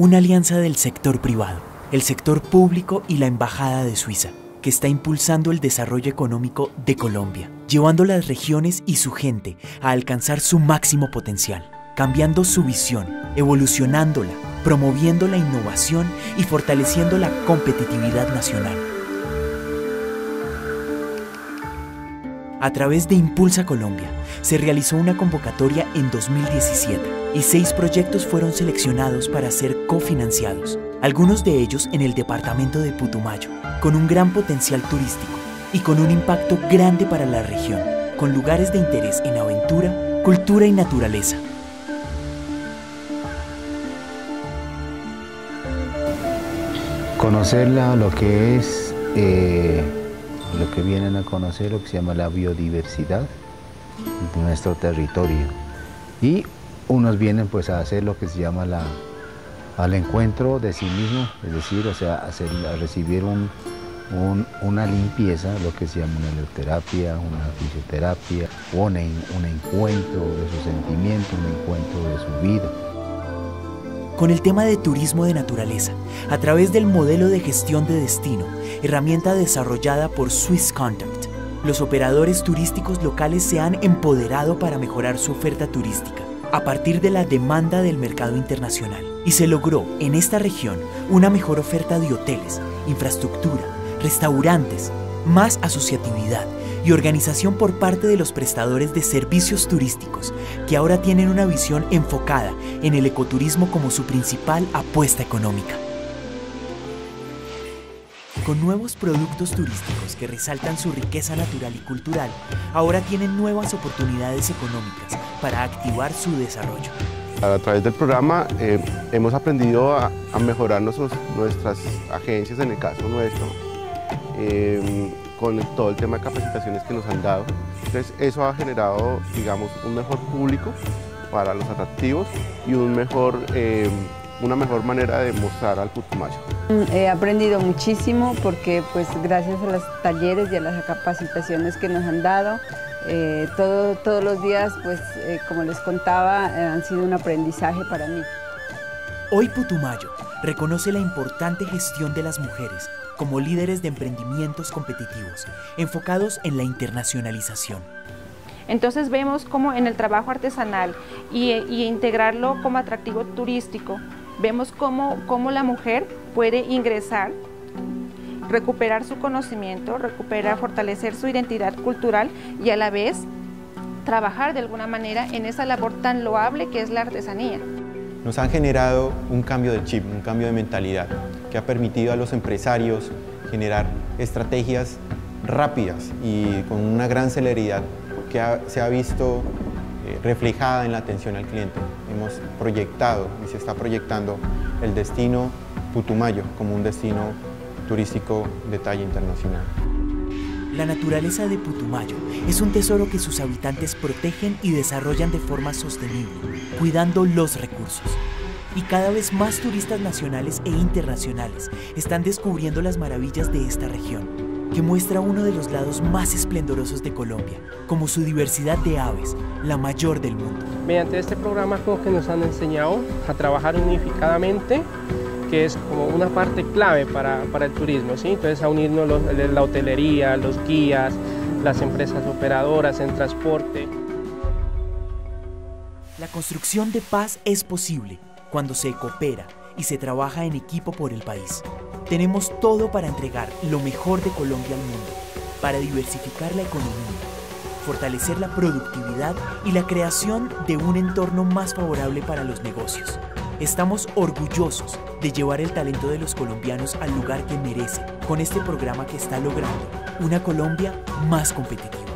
Una alianza del sector privado, el sector público y la Embajada de Suiza, que está impulsando el desarrollo económico de Colombia, llevando las regiones y su gente a alcanzar su máximo potencial, cambiando su visión, evolucionándola, promoviendo la innovación y fortaleciendo la competitividad nacional. A través de Impulsa Colombia, se realizó una convocatoria en 2017 y seis proyectos fueron seleccionados para ser cofinanciados, algunos de ellos en el departamento de Putumayo, con un gran potencial turístico y con un impacto grande para la región, con lugares de interés en aventura, cultura y naturaleza. Conocerla, lo que es eh, lo que vienen a conocer, lo que se llama la biodiversidad de nuestro territorio. Y unos vienen pues a hacer lo que se llama la, al encuentro de sí mismo, es decir, o sea, a recibir una limpieza, lo que se llama una electroterapia, una fisioterapia, un, un encuentro de su sentimiento, un encuentro de su vida con el tema de turismo de naturaleza, a través del modelo de gestión de destino, herramienta desarrollada por Swiss Contact. Los operadores turísticos locales se han empoderado para mejorar su oferta turística a partir de la demanda del mercado internacional y se logró en esta región una mejor oferta de hoteles, infraestructura, restaurantes, más asociatividad y organización por parte de los prestadores de servicios turísticos, que ahora tienen una visión enfocada en el ecoturismo como su principal apuesta económica. Con nuevos productos turísticos que resaltan su riqueza natural y cultural, ahora tienen nuevas oportunidades económicas para activar su desarrollo. A través del programa eh, hemos aprendido a, mejorar nuestras agencias, en el caso nuestro, eh, con todo el tema de capacitaciones que nos han dado. Entonces eso ha generado, digamos, un mejor público para los atractivos y un mejor, eh, una mejor manera de mostrar al Putumayo. Mm, he aprendido muchísimo porque pues gracias a los talleres y a las capacitaciones que nos han dado, eh, todo, todos los días, pues eh, como les contaba, han sido un aprendizaje para mí. Hoy Putumayo reconoce la importante gestión de las mujeres como líderes de emprendimientos competitivos, enfocados en la internacionalización. Entonces vemos cómo en el trabajo artesanal y, integrarlo como atractivo turístico, vemos cómo, cómo la mujer puede ingresar recuperar su conocimiento, recuperar, fortalecer su identidad cultural y a la vez trabajar de alguna manera en esa labor tan loable que es la artesanía nos han generado un cambio de chip, un cambio de mentalidad, que ha permitido a los empresarios generar estrategias rápidas y con una gran celeridad que se ha visto eh, reflejada en la atención al cliente. Hemos proyectado y se está proyectando el destino Putumayo como un destino turístico de talla internacional. La naturaleza de Putumayo es un tesoro que sus habitantes protegen y desarrollan de forma sostenible, cuidando los recursos. Y cada vez más turistas nacionales e internacionales están descubriendo las maravillas de esta región, que muestra uno de los lados más esplendorosos de Colombia, como su diversidad de aves, la mayor del mundo. Mediante este programa como que nos han enseñado a trabajar unificadamente que es como una parte clave para, el turismo, ¿sí? Entonces a unirnos la hotelería, los guías, las empresas operadoras en transporte. La construcción de paz es posible cuando se coopera y se trabaja en equipo por el país. Tenemos todo para entregar lo mejor de Colombia al mundo, para diversificar la economía, fortalecer la productividad y la creación de un entorno más favorable para los negocios. Estamos orgullosos de llevar el talento de los colombianos al lugar que merece con este programa que está logrando una Colombia más competitiva.